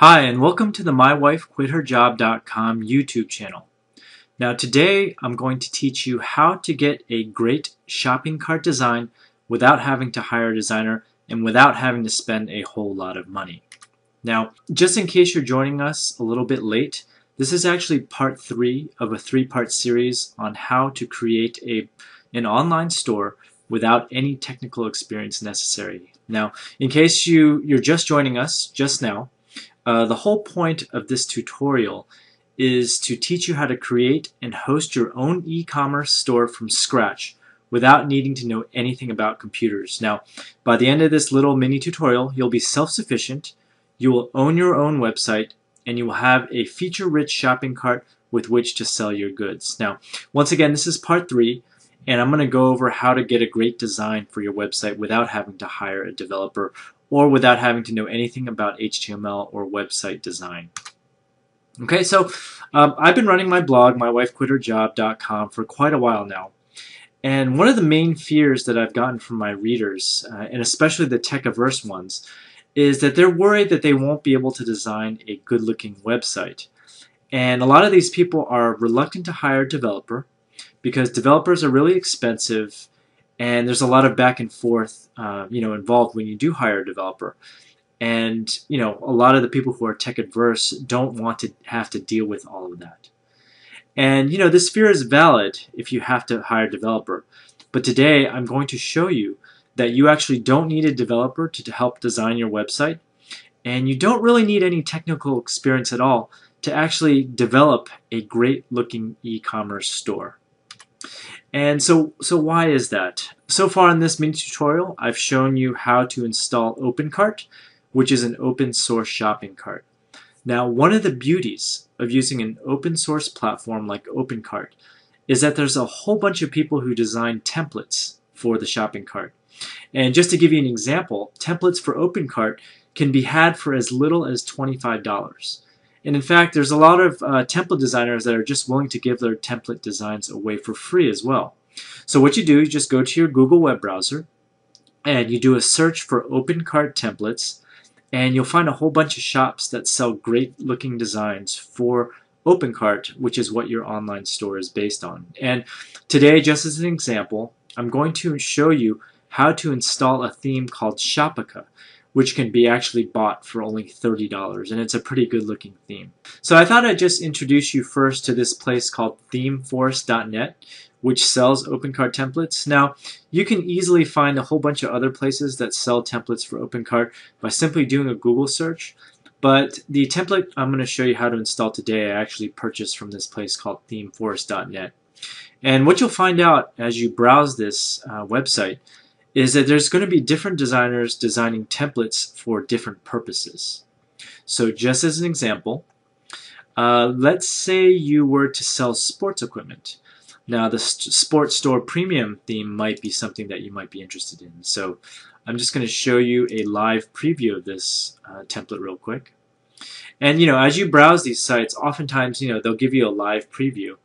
Hi, and welcome to the MyWifeQuitHerJob.com YouTube channel. Now today I'm going to teach you how to get a great shopping cart design without having to hire a designer and without having to spend a whole lot of money. Now, just in case you're joining us a little bit late, this is actually part three of a three-part series on how to create a, an online store without any technical experience necessary. Now, in case you, you're just joining us just now, uh, the whole point of this tutorial is to teach you how to create and host your own e-commerce store from scratch without needing to know anything about computers. Now, by the end of this little mini tutorial, you'll be self-sufficient, you will own your own website, and you will have a feature-rich shopping cart with which to sell your goods. Now, once again, this is part three, and I'm going to go over how to get a great design for your website without having to hire a developer or without having to know anything about HTML or website design. Okay, so um, I've been running my blog, mywifequitherjob.com, for quite a while now. And one of the main fears that I've gotten from my readers, uh, and especially the tech-averse ones, is that they're worried that they won't be able to design a good-looking website. And a lot of these people are reluctant to hire a developer because developers are really expensive and there's a lot of back and forth uh, you know involved when you do hire a developer. And you know a lot of the people who are tech adverse don't want to have to deal with all of that. And you know this fear is valid if you have to hire a developer. But today I'm going to show you that you actually don't need a developer to help design your website. And you don't really need any technical experience at all to actually develop a great looking e-commerce store and so, so why is that? So far in this mini tutorial, I've shown you how to install OpenCart, which is an open source shopping cart. Now, one of the beauties of using an open source platform like OpenCart is that there's a whole bunch of people who design templates for the shopping cart. And just to give you an example, templates for OpenCart can be had for as little as $25. And in fact, there's a lot of uh, template designers that are just willing to give their template designs away for free as well. So what you do, you just go to your Google web browser and you do a search for OpenCart templates and you'll find a whole bunch of shops that sell great looking designs for OpenCart, which is what your online store is based on. And today, just as an example, I'm going to show you how to install a theme called Shoppica which can be actually bought for only $30 and it's a pretty good looking theme. So I thought I'd just introduce you first to this place called themeforest.net which sells OpenCart templates. Now you can easily find a whole bunch of other places that sell templates for OpenCart by simply doing a Google search but the template I'm going to show you how to install today I actually purchased from this place called themeforest.net. And what you'll find out as you browse this uh, website is that there's going to be different designers designing templates for different purposes. So just as an example, uh, let's say you were to sell sports equipment. Now the sports store premium theme might be something that you might be interested in. So I'm just going to show you a live preview of this uh, template real quick. And you know, as you browse these sites, oftentimes you know they'll give you a live preview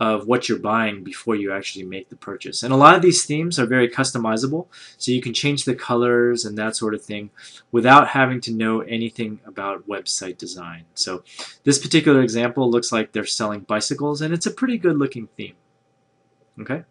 of what you're buying before you actually make the purchase. And a lot of these themes are very customizable, so you can change the colors and that sort of thing without having to know anything about website design. So this particular example looks like they're selling bicycles, and it's a pretty good looking theme. Okay?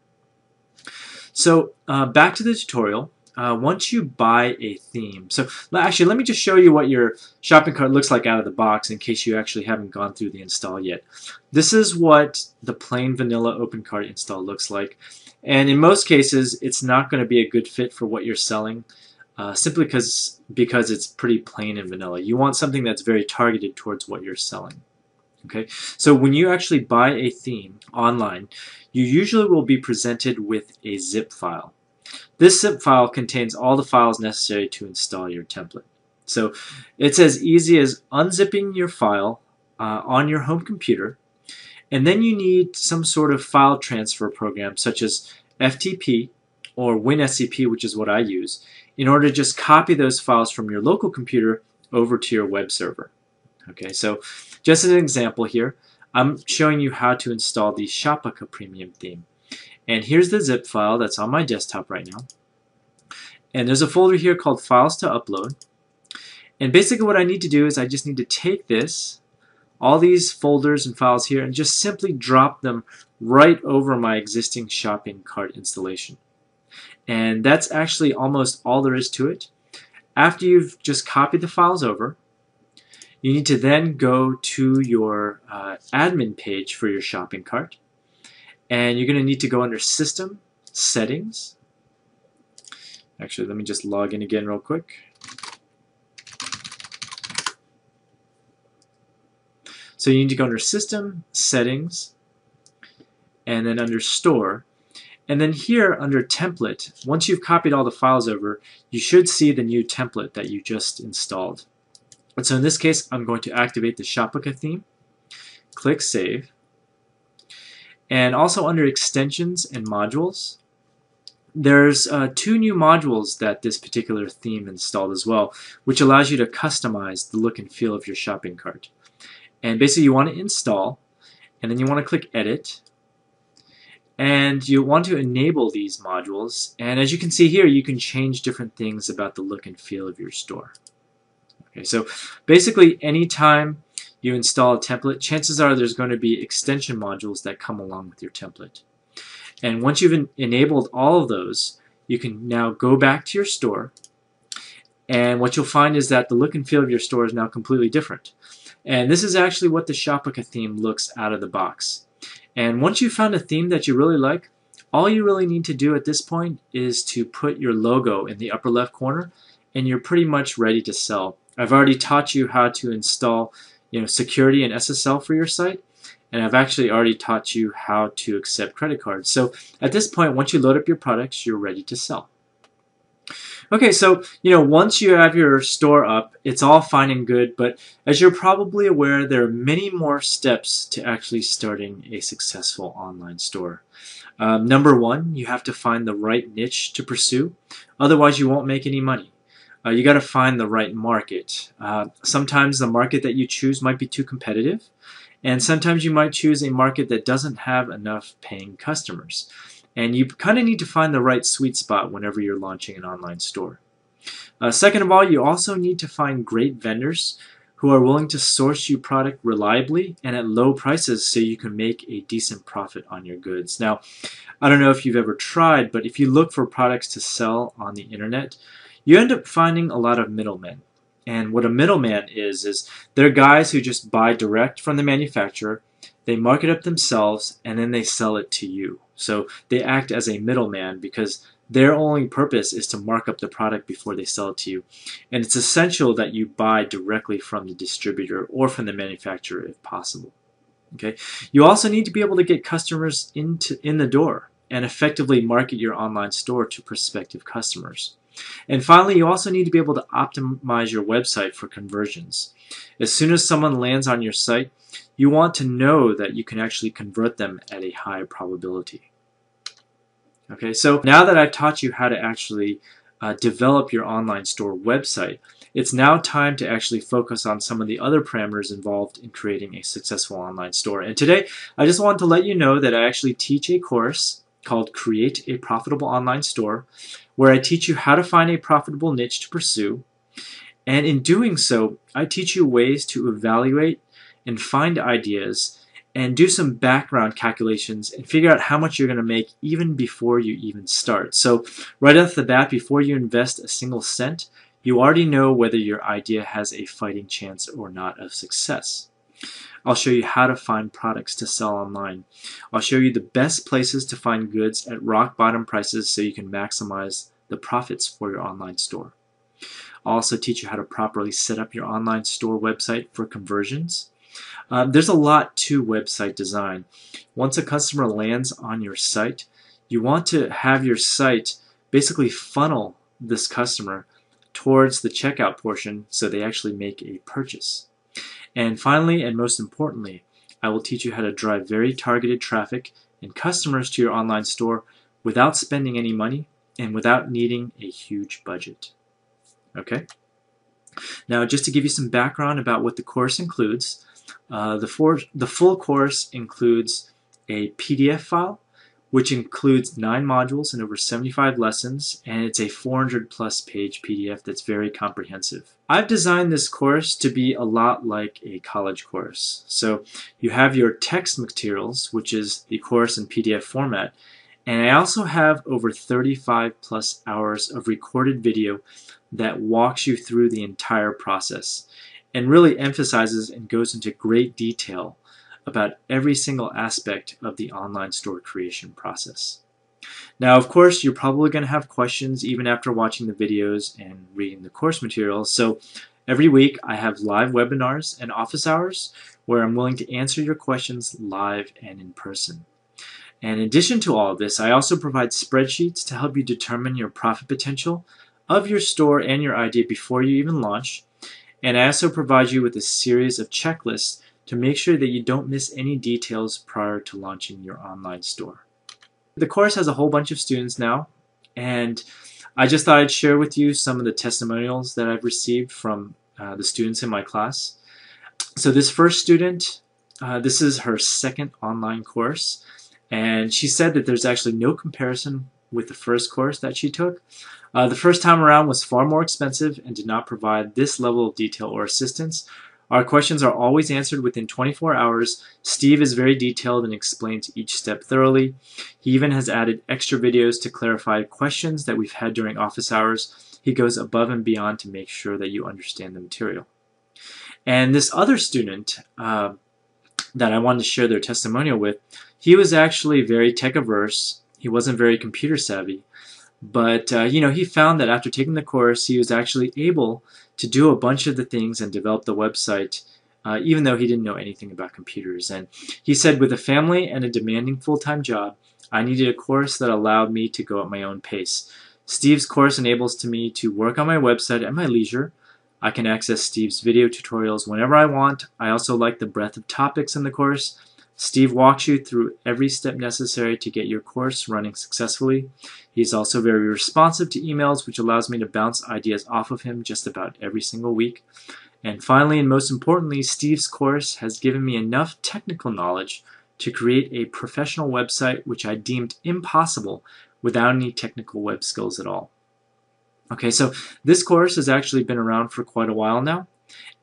So uh, back to the tutorial uh, once you buy a theme, so actually let me just show you what your shopping cart looks like out of the box in case you actually haven't gone through the install yet. This is what the plain vanilla OpenCart install looks like. And in most cases, it's not going to be a good fit for what you're selling uh, simply because, because it's pretty plain and vanilla. You want something that's very targeted towards what you're selling. Okay, so when you actually buy a theme online, you usually will be presented with a zip file. This zip file contains all the files necessary to install your template. So it's as easy as unzipping your file uh, on your home computer, and then you need some sort of file transfer program such as FTP or WinSCP, which is what I use, in order to just copy those files from your local computer over to your web server. Okay, so just as an example here, I'm showing you how to install the Shoppica Premium theme. And here's the zip file that's on my desktop right now. And there's a folder here called Files to Upload. And basically what I need to do is I just need to take this, all these folders and files here, and just simply drop them right over my existing shopping cart installation. And that's actually almost all there is to it. After you've just copied the files over, you need to then go to your uh, admin page for your shopping cart. And you're going to need to go under System, Settings. Actually, let me just log in again real quick. So you need to go under System, Settings, and then under Store. And then here under Template, once you've copied all the files over, you should see the new template that you just installed. And so in this case, I'm going to activate the Shoppica theme, click Save, and also under Extensions and Modules, there's uh, two new modules that this particular theme installed as well, which allows you to customize the look and feel of your shopping cart. And basically you want to install, and then you want to click Edit, and you want to enable these modules. And as you can see here, you can change different things about the look and feel of your store. Okay, so basically anytime you install a template, chances are there's going to be extension modules that come along with your template. And once you've en enabled all of those, you can now go back to your store and what you'll find is that the look and feel of your store is now completely different. And this is actually what the Shoppica theme looks out of the box. And once you've found a theme that you really like, all you really need to do at this point is to put your logo in the upper left corner and you're pretty much ready to sell. I've already taught you how to install you know, security and SSL for your site, and I've actually already taught you how to accept credit cards. So at this point, once you load up your products, you're ready to sell. Okay, so you know once you have your store up, it's all fine and good, but as you're probably aware, there are many more steps to actually starting a successful online store. Um, number one, you have to find the right niche to pursue, otherwise you won't make any money uh, you got to find the right market. Uh, sometimes the market that you choose might be too competitive, and sometimes you might choose a market that doesn't have enough paying customers. And you kind of need to find the right sweet spot whenever you're launching an online store. Uh, second of all, you also need to find great vendors who are willing to source you product reliably and at low prices so you can make a decent profit on your goods. Now, I don't know if you've ever tried, but if you look for products to sell on the internet, you end up finding a lot of middlemen. And what a middleman is, is they're guys who just buy direct from the manufacturer, they mark it up themselves, and then they sell it to you. So they act as a middleman because their only purpose is to mark up the product before they sell it to you. And it's essential that you buy directly from the distributor or from the manufacturer if possible. Okay. You also need to be able to get customers into in the door and effectively market your online store to prospective customers. And finally, you also need to be able to optimize your website for conversions. As soon as someone lands on your site, you want to know that you can actually convert them at a high probability. Okay, so now that I've taught you how to actually uh, develop your online store website, it's now time to actually focus on some of the other parameters involved in creating a successful online store. And today, I just want to let you know that I actually teach a course called Create a Profitable Online Store, where I teach you how to find a profitable niche to pursue. And in doing so, I teach you ways to evaluate and find ideas and do some background calculations and figure out how much you're going to make even before you even start. So right off the bat, before you invest a single cent, you already know whether your idea has a fighting chance or not of success. I'll show you how to find products to sell online. I'll show you the best places to find goods at rock bottom prices so you can maximize the profits for your online store. I'll also teach you how to properly set up your online store website for conversions. Um, there's a lot to website design. Once a customer lands on your site, you want to have your site basically funnel this customer towards the checkout portion so they actually make a purchase. And finally, and most importantly, I will teach you how to drive very targeted traffic and customers to your online store without spending any money and without needing a huge budget. Okay? Now, just to give you some background about what the course includes, uh, the, for, the full course includes a PDF file which includes nine modules and over 75 lessons, and it's a 400 plus page PDF that's very comprehensive. I've designed this course to be a lot like a college course. So you have your text materials, which is the course in PDF format, and I also have over 35 plus hours of recorded video that walks you through the entire process and really emphasizes and goes into great detail about every single aspect of the online store creation process. Now, of course, you're probably going to have questions even after watching the videos and reading the course materials. So every week I have live webinars and office hours where I'm willing to answer your questions live and in person. And in addition to all of this, I also provide spreadsheets to help you determine your profit potential of your store and your idea before you even launch. And I also provide you with a series of checklists to make sure that you don't miss any details prior to launching your online store. The course has a whole bunch of students now, and I just thought I'd share with you some of the testimonials that I've received from uh, the students in my class. So this first student, uh, this is her second online course, and she said that there's actually no comparison with the first course that she took. Uh, the first time around was far more expensive and did not provide this level of detail or assistance, our questions are always answered within 24 hours. Steve is very detailed and explains each step thoroughly. He even has added extra videos to clarify questions that we've had during office hours. He goes above and beyond to make sure that you understand the material. And this other student uh, that I wanted to share their testimonial with, he was actually very tech averse. He wasn't very computer savvy. But, uh, you know, he found that after taking the course, he was actually able to do a bunch of the things and develop the website, uh, even though he didn't know anything about computers. And he said, with a family and a demanding full-time job, I needed a course that allowed me to go at my own pace. Steve's course enables to me to work on my website at my leisure. I can access Steve's video tutorials whenever I want. I also like the breadth of topics in the course Steve walks you through every step necessary to get your course running successfully. He's also very responsive to emails, which allows me to bounce ideas off of him just about every single week. And finally, and most importantly, Steve's course has given me enough technical knowledge to create a professional website which I deemed impossible without any technical web skills at all. Okay, so this course has actually been around for quite a while now,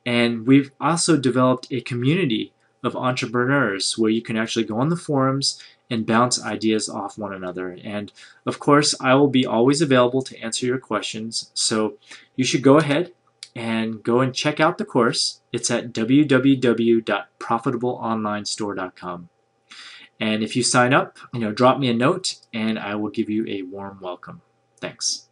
and we've also developed a community of entrepreneurs where you can actually go on the forums and bounce ideas off one another. And of course, I will be always available to answer your questions. So you should go ahead and go and check out the course. It's at www.profitableonlinestore.com. And if you sign up, you know, drop me a note and I will give you a warm welcome. Thanks.